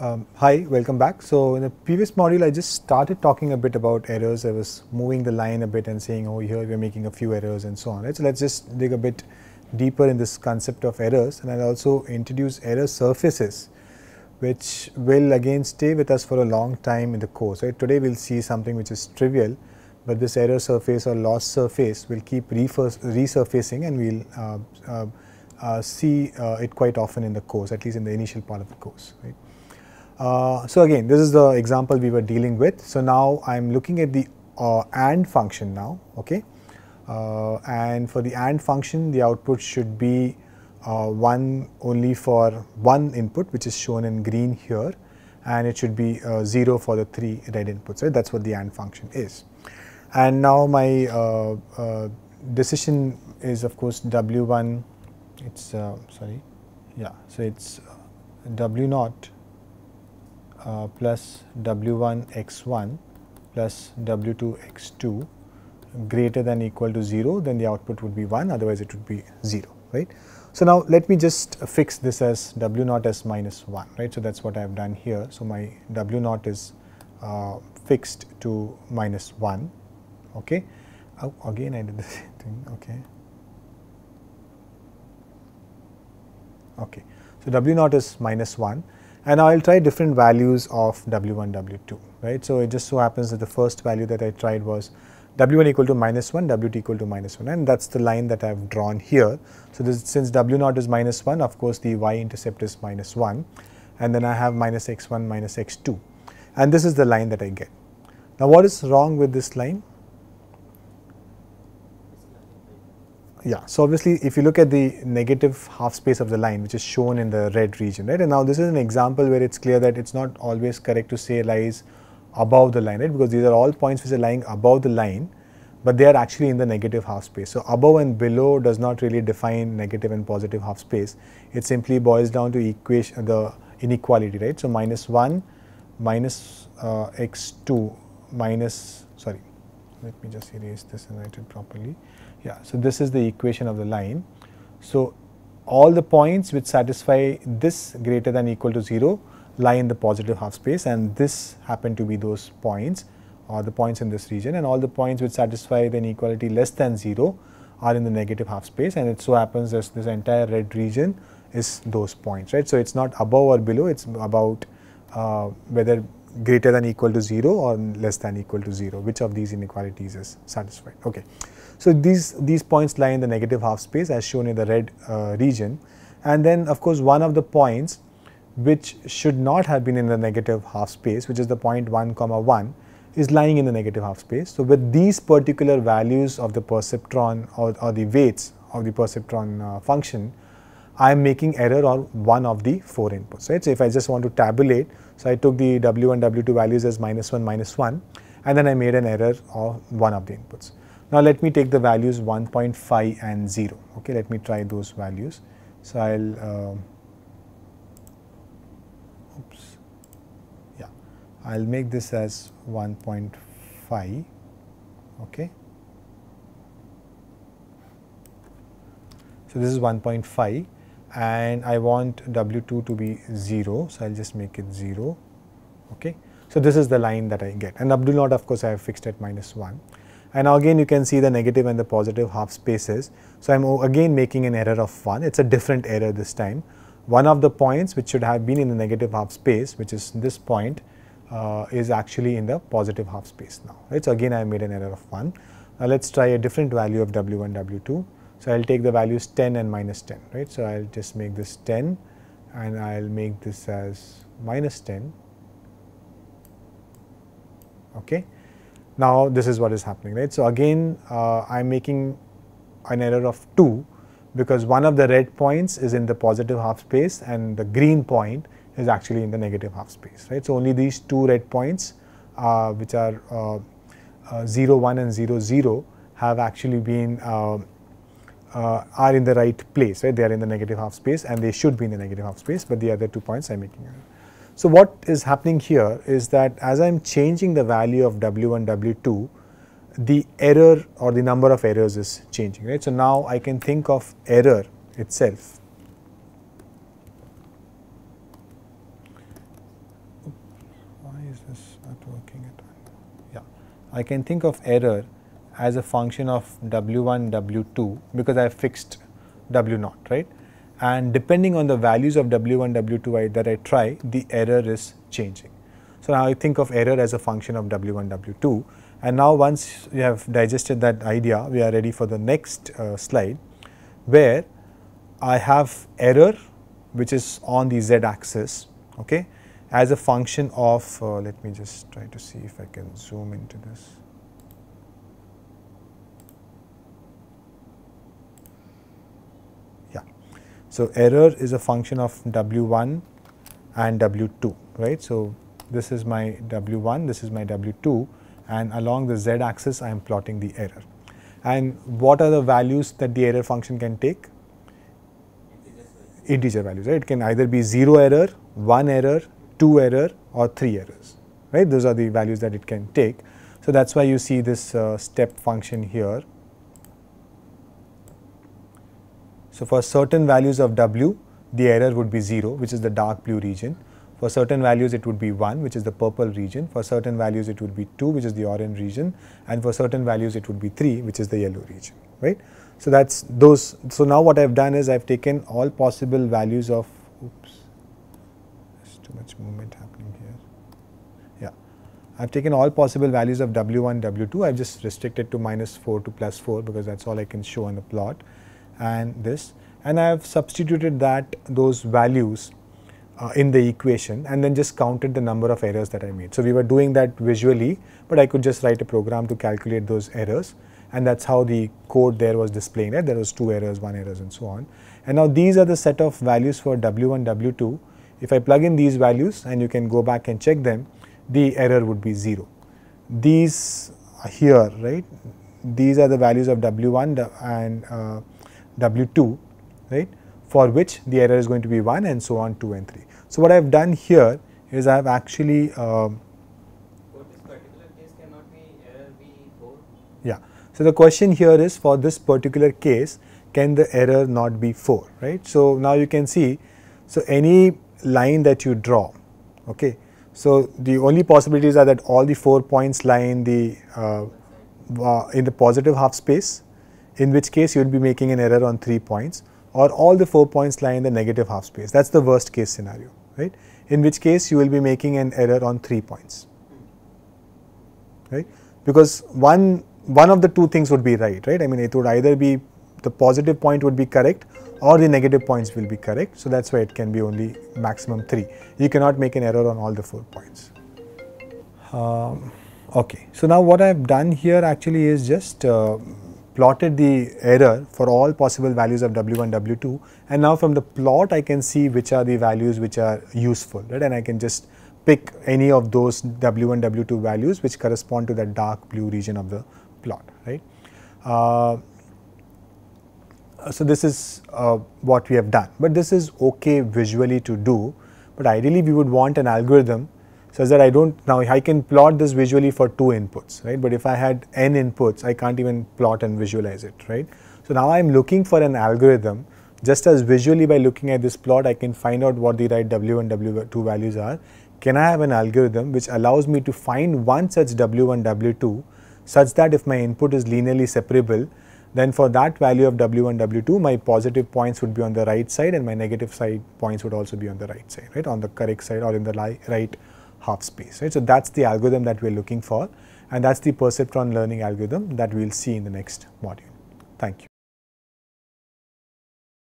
Um, hi, welcome back. So, in the previous module, I just started talking a bit about errors. I was moving the line a bit and saying, oh, here we are making a few errors and so on. Right? So, let us just dig a bit deeper in this concept of errors and I will also introduce error surfaces which will again stay with us for a long time in the course. Right? Today, we will see something which is trivial, but this error surface or loss surface will keep resurfacing and we will uh, uh, uh, see uh, it quite often in the course, at least in the initial part of the course. Right? Uh, so again, this is the example we were dealing with. So now I am looking at the uh, AND function now, okay. Uh, and for the AND function, the output should be uh, one only for one input, which is shown in green here, and it should be uh, zero for the three red inputs. Right, that's what the AND function is. And now my decision is of course W1. It's sorry, yeah. So it's W naught uh, plus W1 x1 plus W2 x2 greater than equal to 0 then the output would be 1 otherwise it would be 0 right. So, now let me just fix this as W naught as minus 1 right. So, that is what I have done here. So, my W naught is uh, fixed to minus 1 okay. Oh, again I did the same thing okay. Okay. So, W naught is minus 1 and I will try different values of W1, W2, right. So, it just so happens that the first value that I tried was W1 equal to minus 1, W2 equal to minus 1 and that is the line that I have drawn here. So, this since W0 is minus 1 of course, the y intercept is minus 1 and then I have minus x1 minus x2 and this is the line that I get. Now, what is wrong with this line? Yeah, so obviously if you look at the negative half space of the line which is shown in the red region, right, and now this is an example where it's clear that it's not always correct to say lies above the line, right, because these are all points which are lying above the line, but they are actually in the negative half space. So above and below does not really define negative and positive half space, it simply boils down to equation, the inequality, right. So minus 1 minus uh, x2 minus, sorry, let me just erase this and write it properly yeah, so this is the equation of the line. So all the points which satisfy this greater than equal to 0 lie in the positive half space and this happen to be those points or the points in this region and all the points which satisfy the inequality less than 0 are in the negative half space and it so happens that this entire red region is those points, right. So, it is not above or below, it is about uh, whether greater than equal to 0 or less than equal to 0, which of these inequalities is satisfied. Okay. So, these, these points lie in the negative half space as shown in the red uh, region and then of course, one of the points which should not have been in the negative half space which is the point 1 comma 1 is lying in the negative half space. So, with these particular values of the perceptron or, or the weights of the perceptron uh, function, I am making error on one of the 4 inputs, right. So, if I just want to tabulate, so I took the W1, W2 values as minus 1, minus 1 and then I made an error of one of the inputs. Now let me take the values 1.5 and 0. Okay, let me try those values. So I'll uh, oops, yeah, I'll make this as 1.5. Okay. So this is 1.5 and I want W2 to be 0. So I'll just make it 0. Okay. So this is the line that I get and W naught of course I have fixed at minus 1 and again you can see the negative and the positive half spaces. So, I am again making an error of 1, it is a different error this time. One of the points which should have been in the negative half space which is this point uh, is actually in the positive half space now, right. So, again I made an error of 1. Now, let us try a different value of W1, W2. So, I will take the values 10 and minus 10, right. So, I will just make this 10 and I will make this as minus 10, okay. Now, this is what is happening, right. So, again uh, I am making an error of 2 because one of the red points is in the positive half space and the green point is actually in the negative half space, right. So, only these two red points uh, which are uh, uh, 0, 1 and 0, 0 have actually been uh, are in the right place, right? They are in the negative half space and they should be in the negative half space, but the other two points I am making. So, what is happening here is that as I am changing the value of W1, W2, the error or the number of errors is changing, right. So, now I can think of error itself. Why is this not working at all? Yeah, I can think of error as a function of W1, W2 because I have fixed W0, right? And depending on the values of W1, W2 I, that I try, the error is changing. So now I think of error as a function of W1, W2. And now once you have digested that idea, we are ready for the next uh, slide where I have error which is on the z axis okay, as a function of, uh, let me just try to see if I can zoom into this. Yeah. So, error is a function of W1 and W2, right. So, this is my W1, this is my W2 and along the z axis I am plotting the error. And what are the values that the error function can take? Integer values, right. It can either be 0 error, 1 error, 2 error or 3 errors, right. Those are the values that it can take. So, that is why you see this uh, step function here. So, for certain values of w, the error would be 0 which is the dark blue region. For certain values it would be 1 which is the purple region, for certain values it would be 2 which is the orange region and for certain values it would be 3 which is the yellow region, right. So, that is those. So, now what I have done is I have taken all possible values of oops there is too much movement happening here. Yeah, I have taken all possible values of W1, W2. I have just restricted to minus 4 to plus 4 because that is all I can show on the plot and this and I have substituted that those values uh, in the equation and then just counted the number of errors that I made. So, we were doing that visually, but I could just write a program to calculate those errors and that is how the code there was displaying it. There was two errors, one errors and so on. And now these are the set of values for W1, W2 if I plug in these values and you can go back and check them, the error would be 0. These here, right, these are the values of W1 and uh, W2, right, for which the error is going to be 1 and so on 2 and 3. So, what I have done here is I have actually uh, Yeah. So, the question here is for this particular case can the error not be 4 right. So, now you can see so any line that you draw. Okay. So, the only possibilities are that all the 4 points lie in the uh, uh, in the positive half space in which case you will be making an error on 3 points or all the 4 points lie in the negative half space that is the worst case scenario right in which case you will be making an error on 3 points right because one one of the two things would be right right I mean it would either be the positive point would be correct or the negative points will be correct. So, that is why it can be only maximum 3. You cannot make an error on all the 4 points. Um, okay. So, now what I have done here actually is just uh, plotted the error for all possible values of W1, W2 and now from the plot I can see which are the values which are useful right? And I can just pick any of those W1, W2 values which correspond to that dark blue region of the plot right. Uh, so this is uh, what we have done, but this is okay visually to do, but ideally we would want an algorithm such that I don't, now I can plot this visually for two inputs, right, but if I had n inputs, I can't even plot and visualize it, right. So now I am looking for an algorithm just as visually by looking at this plot, I can find out what the right W1, W2 values are. Can I have an algorithm which allows me to find one such W1, W2 such that if my input is linearly separable, then for that value of W1, W2, my positive points would be on the right side and my negative side points would also be on the right side, right, on the correct side or in the right half space, right. So, that is the algorithm that we are looking for and that is the perceptron learning algorithm that we will see in the next module. Thank you.